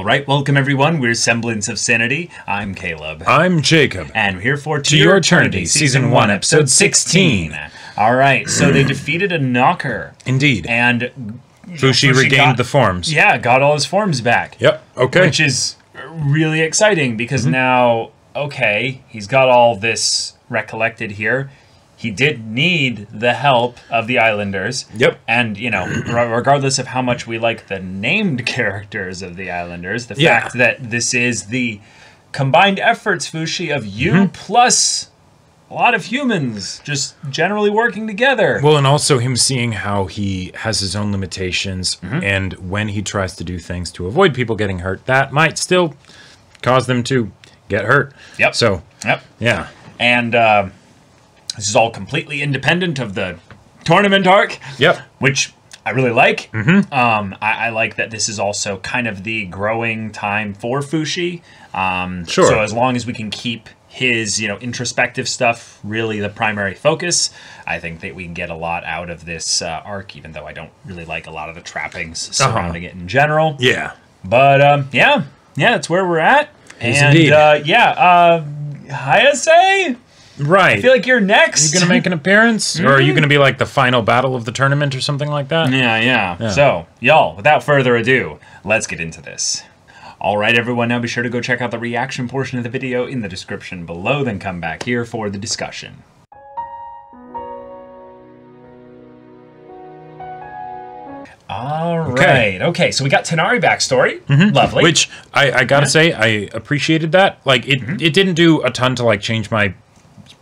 All right, welcome everyone. We're Semblance of Sanity. I'm Caleb. I'm Jacob. and we're here for To, Your Eternity, Season 1, Episode 16. All right, so they defeated a knocker. Indeed. And Fushi Fushi regained got- the forms. yeah, got all his forms back. Yep. Okay. Which is really exciting because Mm-hmm. now, okay, he's got all this recollected here. He did need the help of the Islanders. Yep. And, you know, re- regardless of how much we like the named characters of the Islanders, the Yeah. fact that this is the combined efforts, Fushi, of you Mm-hmm. plus a lot of humans just generally working together. well, and also him seeing how he has his own limitations, Mm-hmm. and when he tries to do things to avoid people getting hurt, that might still cause them to get hurt. Yep. So, yep. yeah. And uh, this is all completely independent of the tournament arc. Yep. which I really like. Mm-hmm. Um, I, I like that this is also kind of the growing time for Fushi. Um, Sure. So as long as we can keep his, you know, introspective stuff really the primary focus, I think that we can get a lot out of this uh, arc. Even though I don't really like a lot of the trappings surrounding it in general. Uh-huh. Yeah. But um, yeah, yeah, that's where we're at. Yes, and indeed. uh, yeah, uh, Hayase, Right. I feel like you're next. Are you gonna make an appearance, or are you gonna be like the final battle of the tournament or something like that? Yeah, yeah, So, y'all, without further ado, let's get into this. All right, everyone, now be sure to go check out the reaction portion of the video in the description below, then come back here for the discussion. All right. Okay. so we got Tonari backstory. Lovely. Which I, I gotta say, I appreciated that. Like it, Mm-hmm. it didn't do a ton to like change my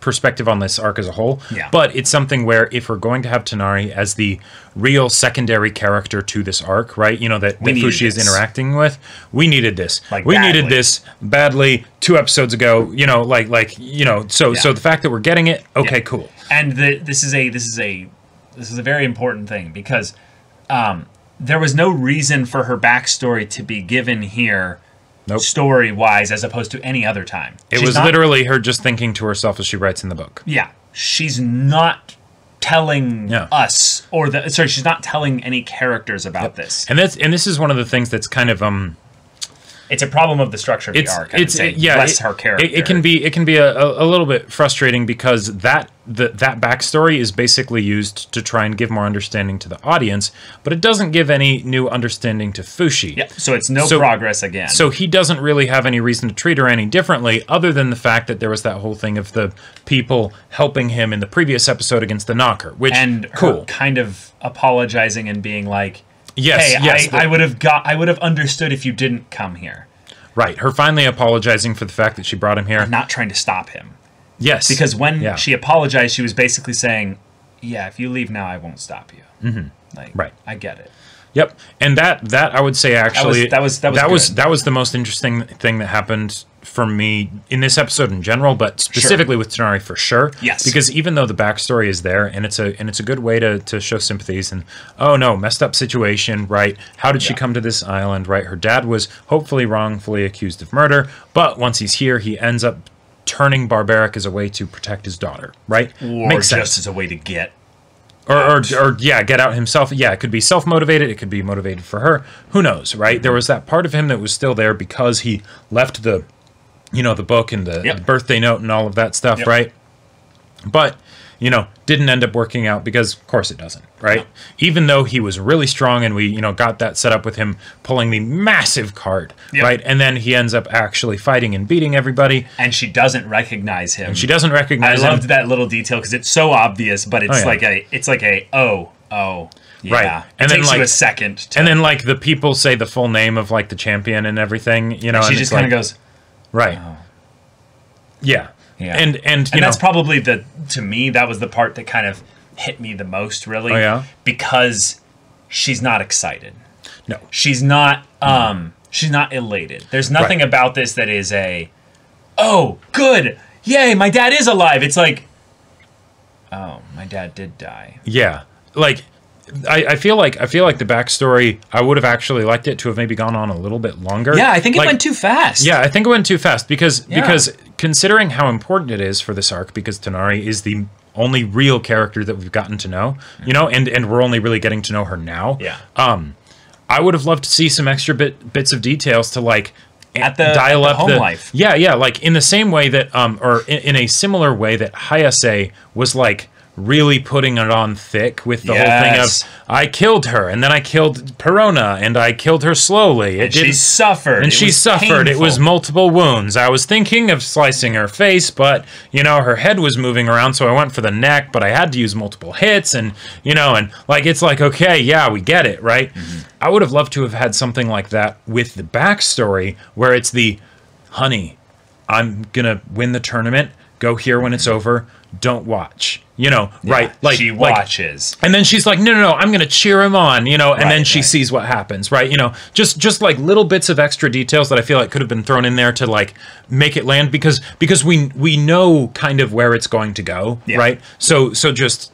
perspective on this arc as a whole. Yeah. But it's something where if we're going to have Tonari as the real secondary character to this arc, right? You know that, that Fushi is interacting with. We needed this. Like, we badly. needed this badly two episodes ago. You know, like like you know. So so the fact that we're getting it, okay, Yeah. cool. and the, this is a this is a this is a very important thing because um, there was no reason for her backstory to be given here Nope. story wise as opposed to any other time It She's was not- literally her just thinking to herself as she writes in the book. yeah she's not telling Yeah. us or the sorry she's not telling any characters about this And that's and this is one of the things that's kind of um it's a problem of the structure of it's the arc I it's say, yeah less it, her character It, it can be it can be a, a, little bit frustrating because that the, that backstory is basically used to try and give more understanding to the audience, but it doesn't give any new understanding to Fushi. yeah so it's no So- progress again So he doesn't really have any reason to treat her any differently, other than the fact that there was that whole thing of the people helping him in the previous episode against the knocker, which and her cool. kind of apologizing and being like Yes, hey yes, I, I would have got i would have understood if you didn't come here Right, her finally apologizing for the fact that she brought him here. I'm not trying to stop him Yes, because when Yeah. she apologized she was basically saying yeah if you leave now i won't stop you mm-hmm. like Right. i get it Yep, and that that I would say actually that was- that was that was good. that was the most interesting thing that happened for me in this episode in general, but specifically with Tonari for sure. Yes. because even though the backstory is there and it's a and it's a good way to to show sympathies and oh no messed up situation right how did she come to this island right her dad was hopefully wrongfully accused of murder but once he's here he ends up turning barbaric as a way to protect his daughter right or makes just sense as a way to get or, or, or yeah, get out himself. Yeah, it could be self motivated. It could be motivated for her. Who knows, right? There was that part of him that was still there because he left the, you know, the book and the, Yep. the birthday note and all of that stuff, Yep. right? But you know, didn't end up working out because, of course, it doesn't, right? Even though he was really strong and we, you know, got that set up with him pulling the massive card, Yep. right? And then he ends up actually fighting and beating everybody. and she doesn't recognize him She doesn't i recognize him. loved that little detail because it's so obvious but it's Oh, yeah. like a it's like a oh oh yeah Right. it And then, like- a second to, and then, like the people say the full name of like the champion and everything, you know. she and just kind of goes Right. Yeah. Yeah. And and you and know that's probably the to me that was the part that kind of hit me the most really Oh, yeah? because she's not excited no. she's not um she's not elated there's nothing Right. about this that is a oh good yay my dad is alive it's like oh my dad did die Yeah. Like I, I feel like I feel like the backstory I would have actually liked it to have maybe gone on a little bit longer. yeah i think it Like, went too fast Yeah, I think it went too fast because Yeah. because considering how important it is for this arc, because Tonari is the only real character that we've gotten to know, you know, and and we're only really getting to know her now. yeah I would have loved to see some extra bit bits of details to like At the- dial at the up home the life. yeah yeah like in the same way that um or in, in a similar way that Hayase was like really putting it on thick with the whole thing of I killed her and then I killed Parona and I killed her slowly. It And she suffered. and It she suffered. It was multiple wounds. I was thinking of slicing her face, but you know her head was moving around, so I went for the neck. But I had to use multiple hits, and you know, and like it's like okay, yeah, we get it, right? Mm-hmm. I would have loved to have had something like that with the backstory, where it's the, honey, I'm gonna win the tournament. Go here when it's over. Don't watch. You know, right? Like she like, watches. and then she's like, no, no, no, I'm gonna cheer him on, you know, and Right, then she right. sees what happens, right? You know, just just like little bits of extra details that I feel like could have been thrown in there to like make it land because because we we know kind of where it's going to go, Yeah. right? So so just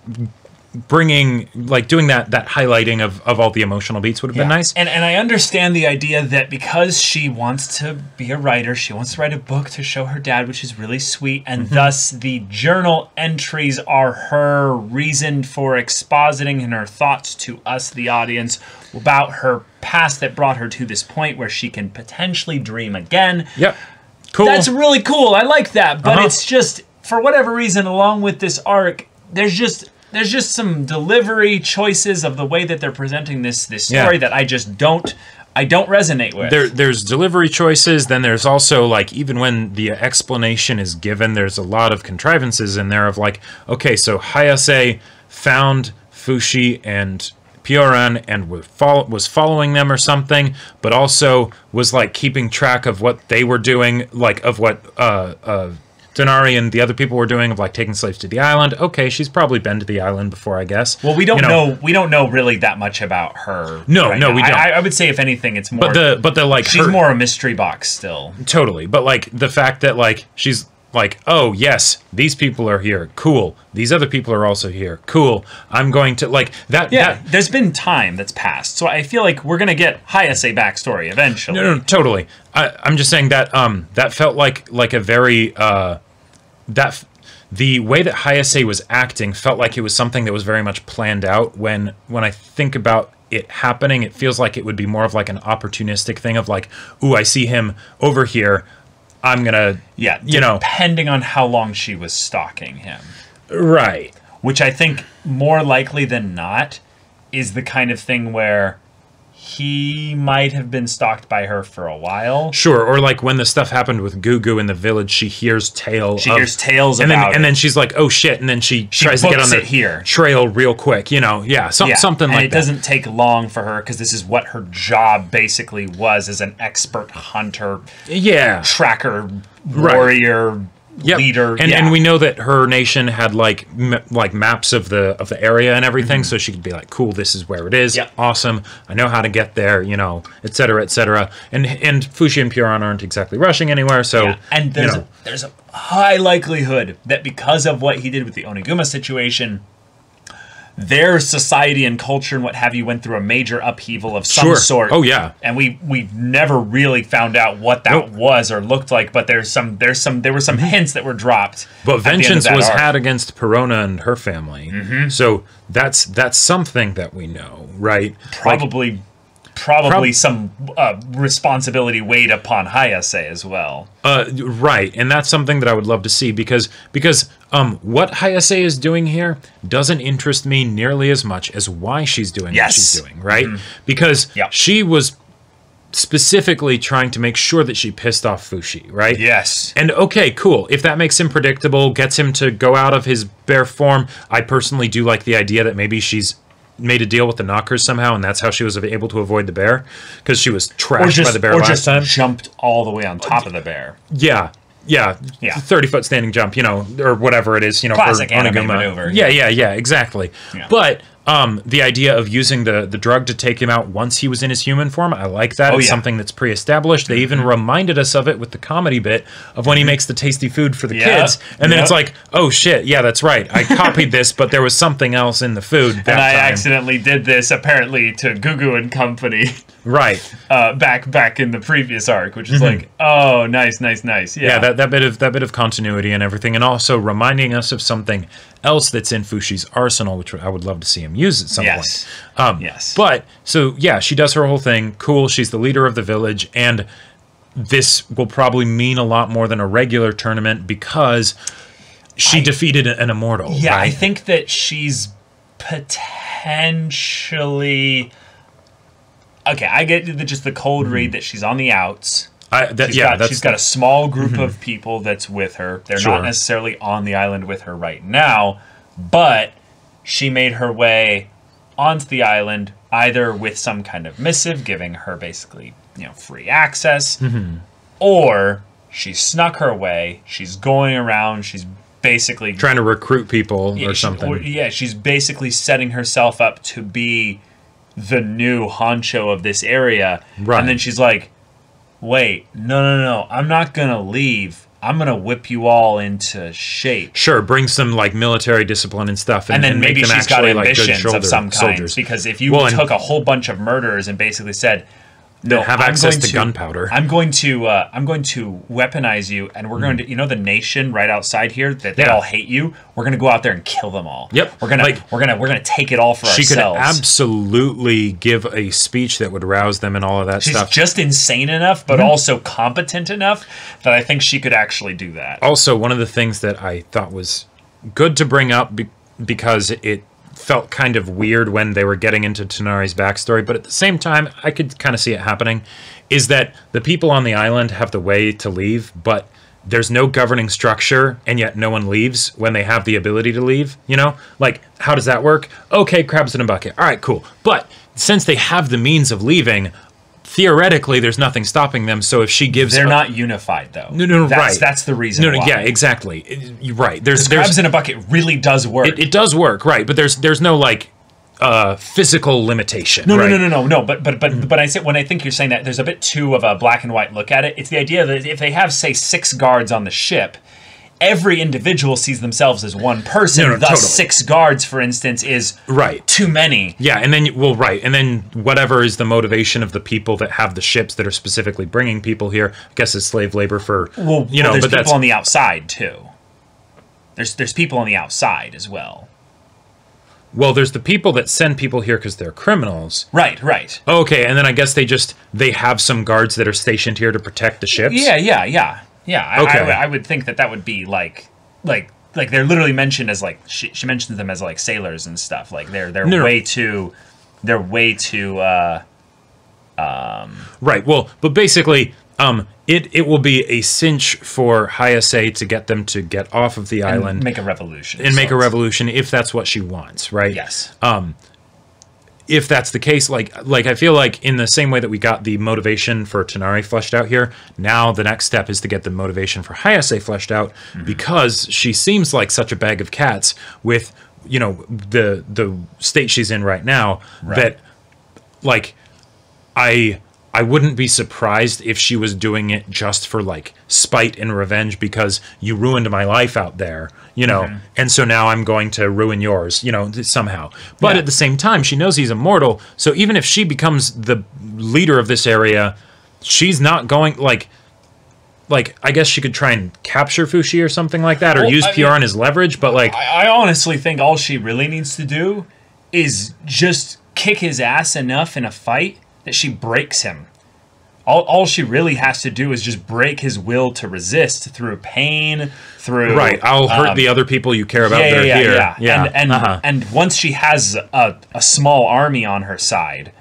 bringing like doing that that highlighting of of all the emotional beats would have been nice. And and I understand the idea that because she wants to be a writer, she wants to write a book to show her dad, which is really sweet, and Mm-hmm. thus the journal entries are her reason for expositing in her thoughts to us, the audience, about her past that brought her to this point where she can potentially dream again. Yep. Cool. That's really cool. I like that, but Uh-huh. it's just for whatever reason, along with this arc, there's just there's just some delivery choices of the way that they're presenting this this Yeah. story that I just don't I don't resonate with. there there's delivery choices then there's also like even when the explanation is given there's a lot of contrivances in there of like okay so hayase found fushi and Pioran and was following them or something, but also was like keeping track of what they were doing, like of what uh, uh, Tonari and the other people were doing, of like taking slaves to the island. Okay, she's probably been to the island before, I guess. well, we don't You know, we don't know really that much about her. No, right no, now. we don't. I, I would say if anything, it's more. but the but the like she's her- more a mystery box still. Totally. But like the fact that like she's like, oh yes, these people are here. Cool. These other people are also here. Cool. I'm going to like that. Yeah, that- there's been time that's passed, so I feel like we're gonna get high Hayase backstory eventually. no, no, totally. I, I'm just saying that um that felt like like a very uh that f- the way that Hayase was acting felt like it was something that was very much planned out. When when I think about it happening, it feels like it would be more of like an opportunistic thing of like, ooh, I see him over here. I'm gonna Yeah, you know depending on how long she was stalking him. right. which I think more likely than not is the kind of thing where he might have been stalked by her for a while. Sure, or like when the stuff happened with Gugu in the village, she hears tale. She of- hears tales and about then and it. then she's like, "Oh shit!" And then she, She tries to get on the here. trail real quick. You know, yeah, some, Yeah, something and like it that. It doesn't take long for her because this is what her job basically was as an expert hunter, yeah, tracker, Right. Yep. leader. and yeah. and we know that her nation had like m- like maps of the of the area and everything, so she could be like, "Cool, this is where it is. Mm-hmm. Yep. Awesome. I know how to get there. You know, et cetera, et cetera." And and Fushi and Pioran aren't exactly rushing anywhere, so Yeah, and there's you know, a, there's a high likelihood that because of what he did with the Oniguma situation, their society and culture and what have you went through a major upheaval of some Sure. sort. Oh, yeah. and we we've never really found out what that Nope. was or looked like. But there's some there's some there were some hints that were dropped. But at the end of vengeance was arc. had against Parona and her family. Mm-hmm. So that's that's something that we know, right? Like, probably. Probably Prob- some uh, responsibility weighed upon Hayase as well. uh, right, and that's something that I would love to see because because um, what Hayase is doing here doesn't interest me nearly as much as why she's doing what she's doing, right? Because Yep. she was specifically trying to make sure that she pissed off Fushi, right? Yes. And okay, cool. If that makes him predictable, gets him to go out of his bear form, I personally do like the idea that maybe she's made a deal with the knockers somehow, and that's how she was able to avoid the bear because she was trashed just, by the bear or last just time. jumped all the way on top of the bear. Yeah. Yeah, Yeah. thirty foot standing jump, you know, or whatever it is, you know, Classic for anime Oniguma. maneuver, Yeah, yeah. yeah, yeah, exactly. Yeah. But um, the idea of using the the drug to take him out once he was in his human form, I like that. Oh, it's yeah. something that's pre-established. They even reminded us of it with the comedy bit of when he makes the tasty food for the Yeah. kids, and then Yeah. it's like, oh shit, yeah, that's right. I copied this, but there was something else in the food and I time. accidentally did this apparently to Gugu and Company. Right. uh, back back in the previous arc, which is like, oh, nice, nice, nice. Yeah, Yeah, that, that bit of that bit of continuity and everything, and also reminding us of something else that's in Fushi's arsenal, which I would love to see him use at some Yes. point. Um, Yes. But so yeah, she does her whole thing. Cool. She's the leader of the village, and this will probably mean a lot more than a regular tournament because she defeated an immortal. yeah. I think that she's potentially. Okay, I get the, just the cold read that she's on the outs. I, that, She's yeah, got, that's she's got a small group of people that's with her. They're Sure. not necessarily on the island with her right now, but she made her way onto the island either with some kind of missive giving her basically, you know, free access, Mm-hmm. or she snuck her way. She's going around. She's basically trying to recruit people yeah, or she- something. or- yeah, she's basically setting herself up to be the new honcho of this area. Right. And then she's like, wait, no, no, no, I'm not going to leave. I'm going to whip you all into shape. sure, bring some like military discipline and stuff, and, And then and maybe she's got actually like ambitions of some kind. soldiers. Because if you Well, and- took a whole bunch of murderers and basically said, no, have I'm access to gunpowder." I'm going to, uh, I'm going to weaponize you, and we're going to, you know, the nation right outside here that they Mm. Yeah. all hate you. We're going to go out there and kill them all. Yep. We're gonna, Like- we're gonna, we're gonna take it all for she could absolutely give a speech that would rouse them and all of that stuff. She's stuff. just insane enough, but also competent enough that I think she could actually do that. also, one of the things that I thought was good to bring up be- because it felt kind of weird when they were getting into Tonari's backstory, but at the same time, I could kind of see it happening. Is that the people on the island have the way to leave, but there's no governing structure, and yet no one leaves when they have the ability to leave? You know, like how does that work? Okay, crabs in a bucket. All right, cool. But since they have the means of leaving, theoretically, there's nothing stopping them. So if she gives, They're a- not unified though. No, no, no, that's, right. That's the reason. No, no, why. yeah, exactly. It- You're right. There's, there's Crabs in a bucket really does work. it, it does work, right? But there's there's no like uh physical limitation. no, right? no, no, no, no, no. But but but but I say when I think you're saying that there's a bit too of a black and white look at it. It's the idea that if they have say six guards on the ship. Every individual sees themselves as one person. No, no, thus, totally. six guards, for instance, is Right. too many. Yeah, and then well, right, and then whatever is the motivation of the people that have the ships that are specifically bringing people here, I guess it's slave labor for Well, you well, know, there's but people that's on the outside too. There's there's people on the outside as well. well, there's the people that send people here because they're criminals. Right, right. Okay, and then I guess they just they have some guards that are stationed here to protect the ships. Yeah, yeah, yeah, yeah. I, Okay. I, would- I would think that that would be like, like, like they're literally mentioned as like she, she mentions them as like sailors and stuff. Like they're they're No, no. way too, they're way too. uh Right. Well, but basically, um, it it will be a cinch for Hayase to get them to get off of the island Make a revolution and make a revolution if that's what she wants, right? Yes. If that's the case, like like I feel like in the same way that we got the motivation for Tonari fleshed out here, now the next step is to get the motivation for Hayase fleshed out mm-hmm. because she seems like such a bag of cats with you know the the state she's in right now that like I I wouldn't be surprised if she was doing it just for like spite and revenge because you ruined my life out there, you know, Mm-hmm. and so now I'm going to ruin yours, you know, somehow. But Yeah. at the same time, she knows he's immortal, so even if she becomes the leader of this area, she's not going like like I guess she could try and capture Fushi or something like that, or Well, use I PR mean- his leverage. But like, I, I honestly think all she really needs to do is just kick his ass enough in a fight that she breaks him. All, all she really has to do is just break his will to resist through pain, through right, I'll hurt um, the other people you care about. yeah, they're yeah, here. yeah, yeah. And and, uh-huh. and once she has a, a small army on her side,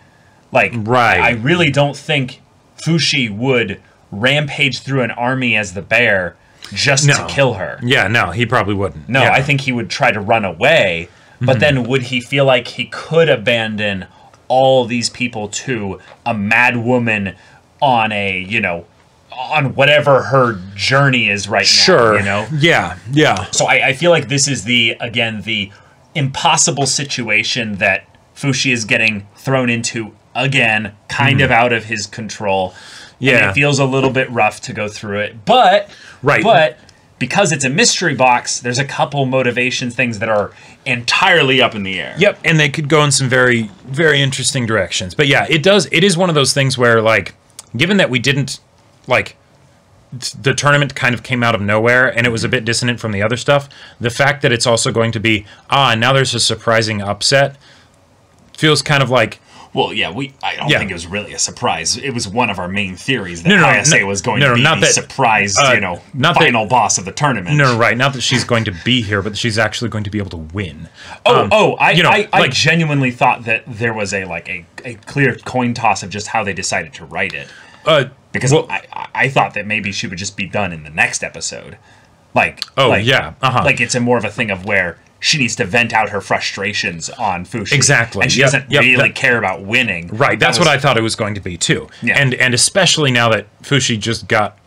like Right. I really don't think Fushi would rampage through an army as the bear just No. to kill her. yeah, no, he probably wouldn't. No, Yeah. Mm-hmm. I think he would try to run away, but then would he feel like he could abandon all these people to a mad woman on a, you know, on whatever her journey is right sure, now, you know? yeah, yeah. So I, I feel like this is the again the impossible situation that Fushi is getting thrown into again, kind mm-hmm. of out of his control. And. Yeah. it feels a little bit rough to go through it, but Right. But because it's a mystery box, there's a couple motivations things that are entirely up in the air. Yep, and they could go in some very, very interesting directions. But yeah, it does. It is one of those things where, like, given that we didn't, like, the tournament kind of came out of nowhere and it was a bit dissonant from the other stuff. The fact that it's also going to be ah now there's a surprising upset feels kind of like Well, yeah, we. I don't Yeah. think it was really a surprise. It was one of our main theories that No, no, ISA no, was going to be not the that- surprise, uh, you know, not that- final boss of the tournament. no, right. Not that she's going to be here, but that she's actually going to be able to win. Oh, Um, oh, I, you know, I, I like- genuinely thought that there was a like a, a clear coin toss of just how they decided to write it. Uh, Because well, I, I- I thought that maybe she would just be done in the next episode. Like, Oh, like- yeah, uh-huh. Like it's a more of a thing of where she needs to vent out her frustrations on Fushi. Exactly, And she yep, doesn't yep, really that- care about winning. Right, That that's was- what I thought it was going to be too. Yeah. And and especially now that Fushi just got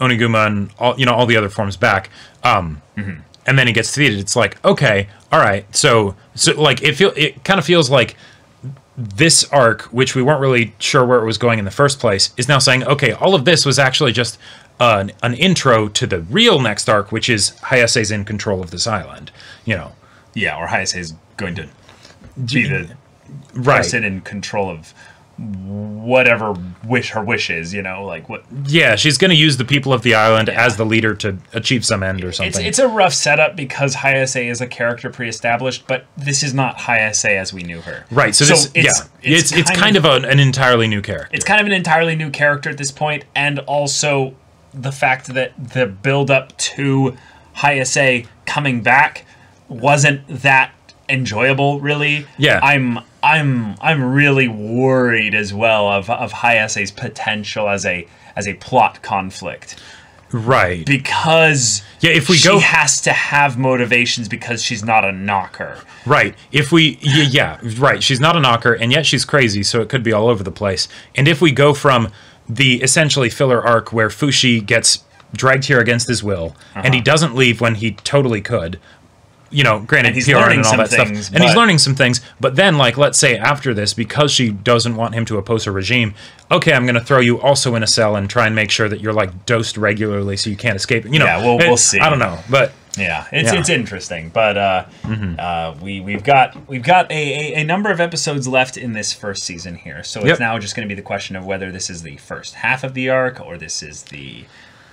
Oniguma and all you know all the other forms back, um, Mm-hmm. and then he gets defeated. It's like okay, all right. So so like it feel it kind of feels like this arc, which we weren't really sure where it was going in the first place, is now saying okay, all of this was actually just an, an intro to the real next arc, which is Hayase's in control of this island. You know, Yeah, or Hayase is going to be the right? person in control of whatever wish her wish is, you know, like what Yeah, she's going to use the people of the island as the leader to achieve some end or something. it's a rough setup because Hayase is a character pre-established, but this is not Hayase as we knew her. right. So, this, yeah, it's it's kind, of, an, an entirely new character. it's kind of an entirely new character at this point, and also the fact that the build up to Hayase coming back wasn't that enjoyable, really. Yeah. I'm I'm I'm really worried as well of of Hayase's potential as a as a plot conflict right. because Yeah, if we she go- has to have motivations because she's not a knocker. Right. If we, yeah, yeah, right. She's not a knocker, and yet she's crazy, so it could be all over the place. And if we go from the essentially filler arc where Fushi gets dragged here against his will, and he uh-huh. doesn't leave when he totally could, you know, granted, And he's PR learning and all some that things, stuff, and he's learning some things. But then, like, let's say after this, because she doesn't want him to oppose her regime, okay, I'm going to throw you also in a cell and try and make sure that you're like dosed regularly so you can't escape. You know, Yeah, we'll- we'll see. I don't know, but Yeah, it's Yeah. it's interesting, but uh, uh, we we've got we've got a, a, a number of episodes left in this first season here, so it's Yep. now just going to be the question of whether this is the first half of the arc or this is the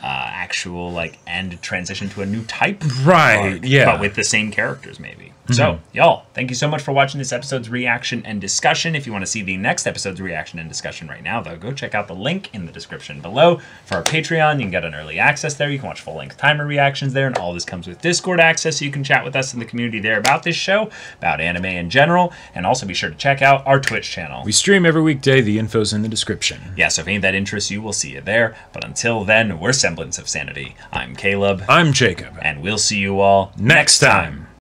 uh, actual like end transition to a new type, Right, arc, yeah. but with the same characters maybe. So, mm-hmm. y'all, thank you so much for watching this episode's reaction and discussion. If you want to see the next episode's reaction and discussion right now, though, go check out the link in the description below for our Patreon. You can get an early access there. You can watch full length timer reactions there, and all this comes with Discord access, so you can chat with us in the community there about this show, about anime in general, and also be sure to check out our Twitch channel. we stream every weekday. The info's in the description. yeah, so if any of that interests you, we'll see you there. But until then, we're Semblance of Sanity. I'm Caleb, I'm Jacob. and we'll see you all Next time.